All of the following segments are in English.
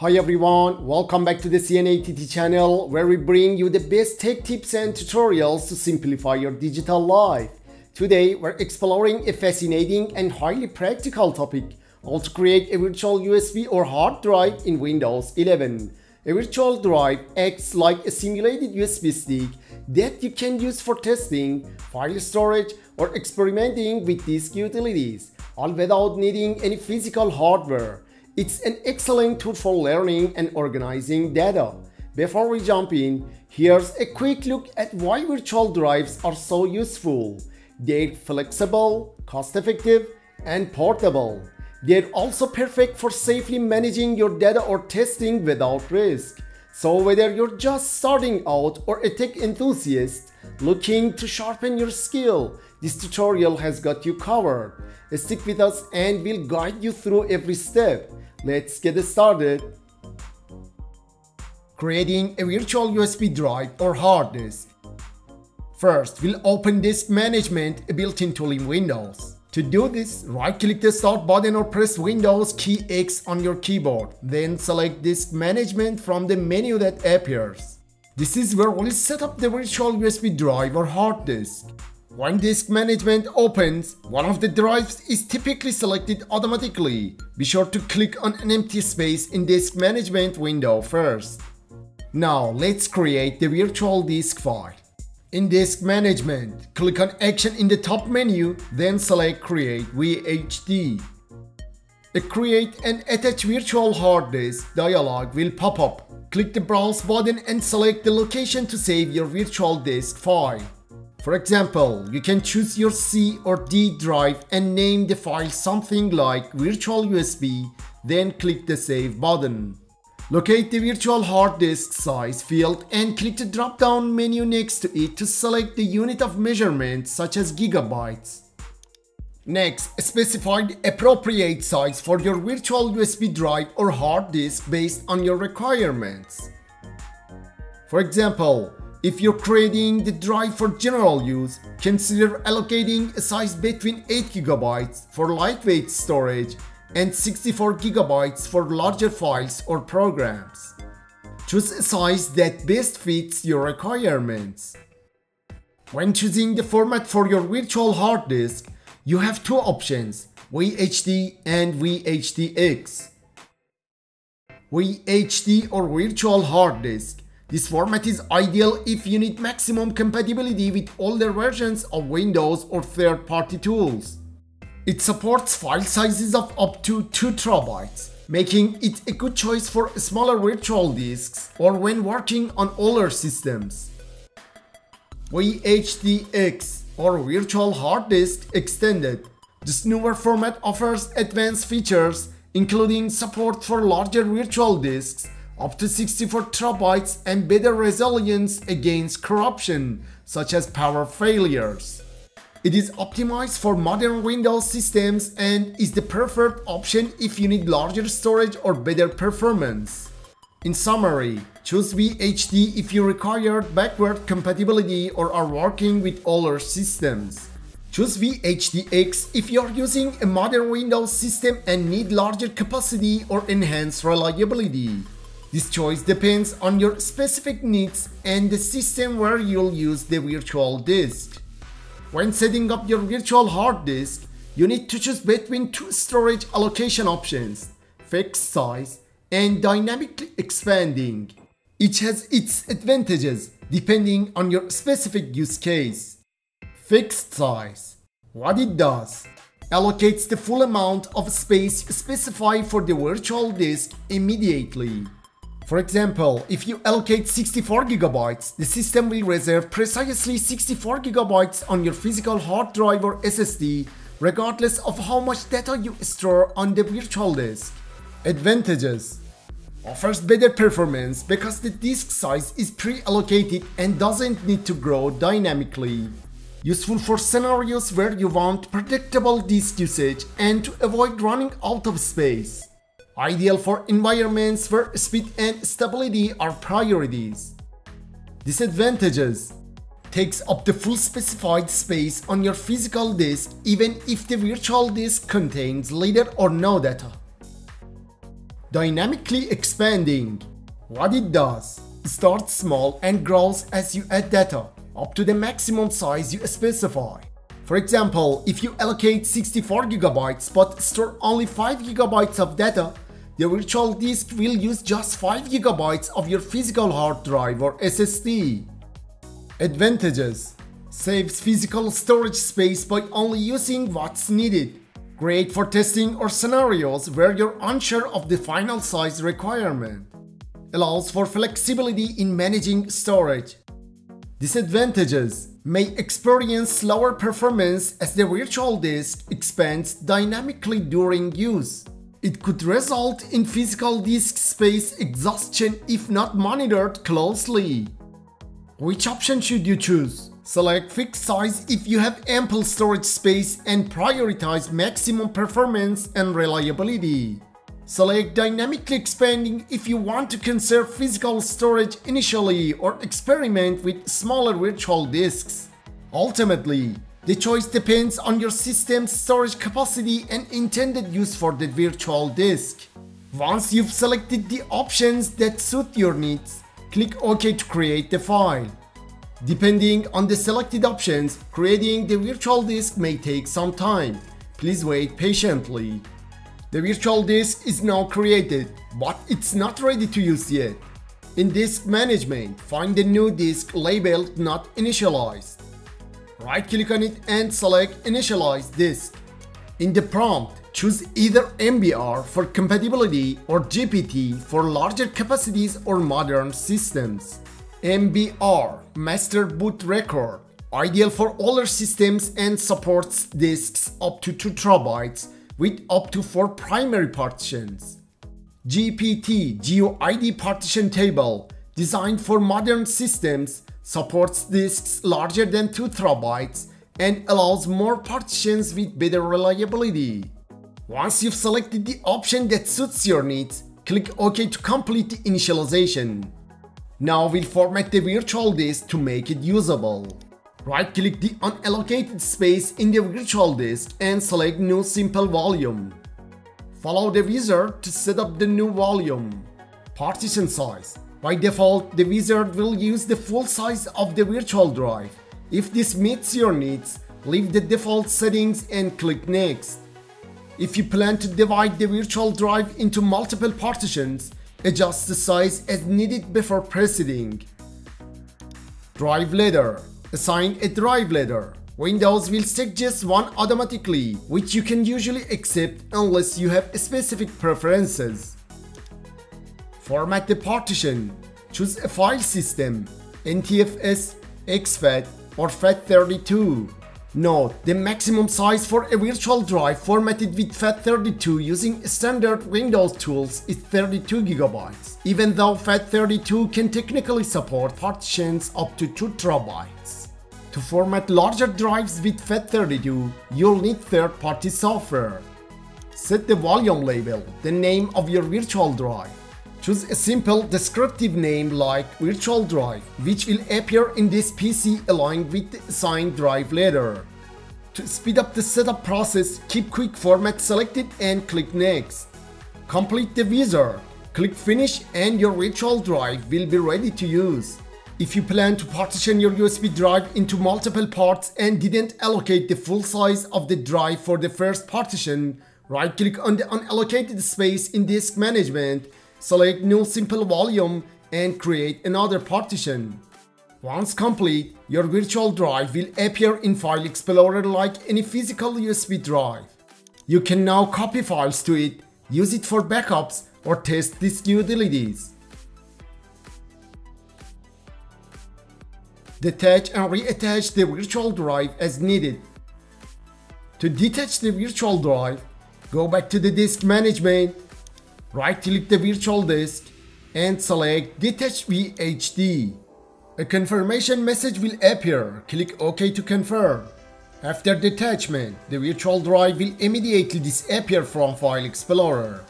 Hi everyone, welcome back to the CNATT channel where we bring you the best tech tips and tutorials to simplify your digital life. Today we're exploring a fascinating and highly practical topic, how to create a virtual USB or hard drive in Windows 11. A virtual drive acts like a simulated USB stick that you can use for testing, file storage or experimenting with disk utilities, all without needing any physical hardware. It's an excellent tool for learning and organizing data. Before we jump in, here's a quick look at why virtual drives are so useful. They're flexible, cost-effective, and portable. They're also perfect for safely managing your data or testing without risk. So whether you're just starting out or a tech enthusiast looking to sharpen your skill, this tutorial has got you covered. Stick with us and we'll guide you through every step. Let's get started. Creating a virtual USB drive or hard disk. First, we'll open Disk Management, a built-in tool in Windows. To do this, right-click the Start button or press Windows key X on your keyboard. Then select Disk Management from the menu that appears. This is where we'll set up the virtual USB drive or hard disk. When disk management opens, one of the drives is typically selected automatically. Be sure to click on an empty space in disk management window first. Now let's create the virtual disk file. In disk management, click on action in the top menu, then select create VHD. A create and attach virtual hard disk dialog will pop up. Click the browse button and select the location to save your virtual disk file. For example, you can choose your C or D drive and name the file something like virtual USB, then click the save button. Locate the virtual hard disk size field and click the drop down menu next to it to select the unit of measurement such as gigabytes. Next, specify the appropriate size for your virtual USB drive or hard disk based on your requirements. For example, if you're creating the drive for general use, consider allocating a size between 8GB for lightweight storage and 64GB for larger files or programs. Choose a size that best fits your requirements. When choosing the format for your virtual hard disk, you have two options, VHD and VHDX. VHD or virtual hard disk this format is ideal if you need maximum compatibility with older versions of Windows or third-party tools. It supports file sizes of up to 2 TB, making it a good choice for smaller virtual disks or when working on older systems. VHDX or Virtual Hard Disk Extended. This newer format offers advanced features including support for larger virtual disks up to 64 terabytes and better resilience against corruption, such as power failures. It is optimized for modern Windows systems and is the preferred option if you need larger storage or better performance. In summary, choose VHD if you require backward compatibility or are working with older systems. Choose VHDX if you are using a modern Windows system and need larger capacity or enhanced reliability. This choice depends on your specific needs and the system where you'll use the virtual disk. When setting up your virtual hard disk, you need to choose between two storage allocation options, fixed size and dynamically expanding. Each has its advantages depending on your specific use case. Fixed size. What it does allocates the full amount of space specified for the virtual disk immediately. For example, if you allocate 64 gigabytes, the system will reserve precisely 64 gigabytes on your physical hard drive or SSD, regardless of how much data you store on the virtual disk. Advantages Offers better performance because the disk size is pre-allocated and doesn't need to grow dynamically. Useful for scenarios where you want predictable disk usage and to avoid running out of space. Ideal for environments where speed and stability are priorities. Disadvantages takes up the full specified space on your physical disk even if the virtual disk contains little or no data. Dynamically expanding. What it does, starts small and grows as you add data, up to the maximum size you specify. For example, if you allocate 64 GB but store only 5 GB of data, the virtual disk will use just 5 GB of your physical hard drive or SSD. Advantages Saves physical storage space by only using what's needed. Great for testing or scenarios where you're unsure of the final size requirement. Allows for flexibility in managing storage. Disadvantages may experience slower performance as the virtual disk expands dynamically during use. It could result in physical disk space exhaustion if not monitored closely. Which option should you choose? Select fixed size if you have ample storage space and prioritize maximum performance and reliability. Select dynamically expanding if you want to conserve physical storage initially or experiment with smaller virtual disks. Ultimately, the choice depends on your system's storage capacity and intended use for the virtual disk. Once you've selected the options that suit your needs, click OK to create the file. Depending on the selected options, creating the virtual disk may take some time. Please wait patiently. The virtual disk is now created, but it's not ready to use yet. In Disk Management, find the new disk labeled Not Initialized. Right-click on it and select Initialize Disk. In the prompt, choose either MBR for compatibility or GPT for larger capacities or modern systems. MBR Master Boot Record ideal for older systems and supports disks up to 2 TB with up to 4 primary partitions. GPT GUID Partition Table designed for modern systems supports disks larger than 2 TB and allows more partitions with better reliability. Once you've selected the option that suits your needs, click OK to complete the initialization. Now we'll format the virtual disk to make it usable. Right-click the unallocated space in the virtual disk and select New Simple Volume. Follow the wizard to set up the new volume. Partition size. By default, the wizard will use the full size of the virtual drive. If this meets your needs, leave the default settings and click Next. If you plan to divide the virtual drive into multiple partitions, Adjust the size as needed before proceeding. Drive letter. Assign a drive letter. Windows will suggest one automatically, which you can usually accept unless you have specific preferences. Format the partition. Choose a file system, NTFS, exFAT or FAT32. Note, the maximum size for a virtual drive formatted with FAT32 using standard Windows tools is 32GB, even though FAT32 can technically support partitions up to 2TB. To format larger drives with FAT32, you'll need third-party software. Set the volume label, the name of your virtual drive. Choose a simple descriptive name like virtual drive, which will appear in this PC aligned with the assigned drive letter. To speed up the setup process, keep quick format selected and click next. Complete the wizard, click finish and your virtual drive will be ready to use. If you plan to partition your USB drive into multiple parts and didn't allocate the full size of the drive for the first partition, right click on the unallocated space in disk management select New Simple Volume and create another partition. Once complete, your virtual drive will appear in File Explorer like any physical USB drive. You can now copy files to it, use it for backups or test disk utilities. Detach and reattach the virtual drive as needed. To detach the virtual drive, go back to the disk management right-click the virtual disk and select Detach VHD. A confirmation message will appear. Click OK to confirm. After detachment, the virtual drive will immediately disappear from File Explorer.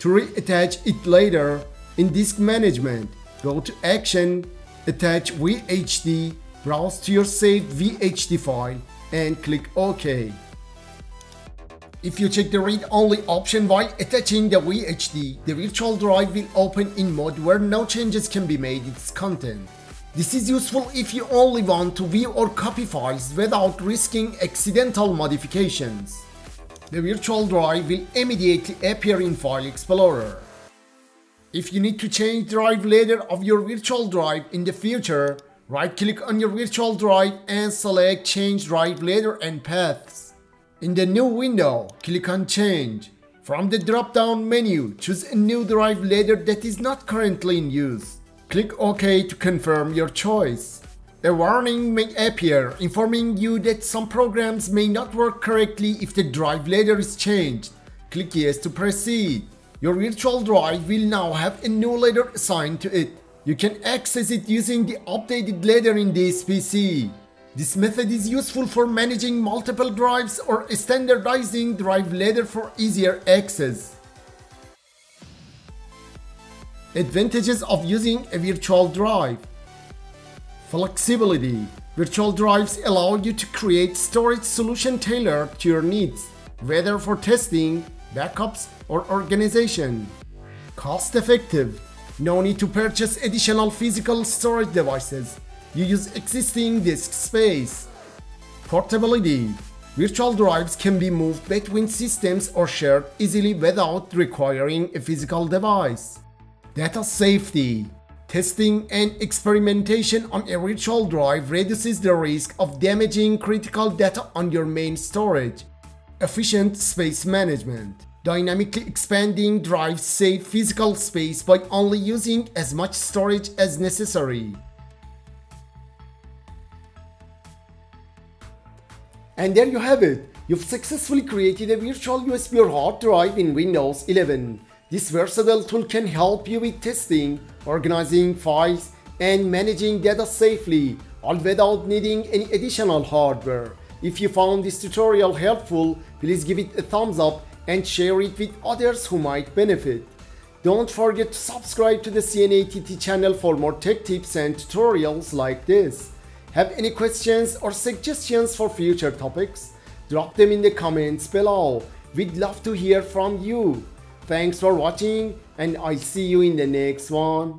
To reattach it later, in Disk Management, go to Action, Attach VHD, browse to your saved VHD file and click OK. If you check the read-only option while attaching the VHD, the virtual drive will open in mode where no changes can be made its content. This is useful if you only want to view or copy files without risking accidental modifications. The virtual drive will immediately appear in File Explorer. If you need to change drive letter of your virtual drive in the future, right-click on your virtual drive and select Change Drive Letter and Paths. In the new window, click on Change. From the drop-down menu, choose a new drive letter that is not currently in use. Click OK to confirm your choice. A warning may appear informing you that some programs may not work correctly if the drive letter is changed. Click Yes to proceed. Your virtual drive will now have a new letter assigned to it. You can access it using the updated letter in this PC. This method is useful for managing multiple drives or standardizing drive letter for easier access. Advantages of using a virtual drive Flexibility Virtual drives allow you to create storage solution tailored to your needs, whether for testing, backups, or organization. Cost effective No need to purchase additional physical storage devices you use existing disk space. Portability Virtual drives can be moved between systems or shared easily without requiring a physical device. Data safety Testing and experimentation on a virtual drive reduces the risk of damaging critical data on your main storage. Efficient space management Dynamically expanding drives save physical space by only using as much storage as necessary. And there you have it. You've successfully created a virtual USB or hard drive in Windows 11. This versatile tool can help you with testing, organizing files, and managing data safely, all without needing any additional hardware. If you found this tutorial helpful, please give it a thumbs up and share it with others who might benefit. Don't forget to subscribe to the CNATT channel for more tech tips and tutorials like this. Have any questions or suggestions for future topics? Drop them in the comments below. We'd love to hear from you. Thanks for watching and I'll see you in the next one.